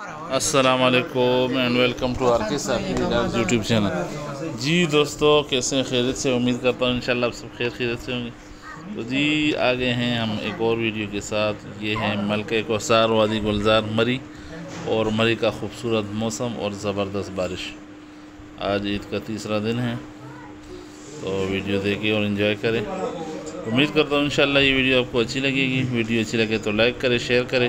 السلام علیکم and welcome to are کے صاحب یوٹیوب چینل جی دوستو، کیسے ہیں؟ خیریت سے، امید کرتا ہوں انشاءاللہ آپ سب خیر، خیریت سے ہوں گے۔ تو جی آگے ہیں ہم ایک اور ویڈیو کے ساتھ۔ یہ ہیں ملکہ کوسار وادی گلزار، مری اور مری کا خوبصورت موسم اور زبردست بارش۔ آج عید کا تیسرا دن ہے، تو ویڈیو دیکھیں اور انجوائے کریں۔ امید کرتا ہوں انشاءاللہ یہ ویڈیو آپ کو اچھی لگے گی۔ ویڈیو اچھی لگے تو لائک کریں شیئر کریں۔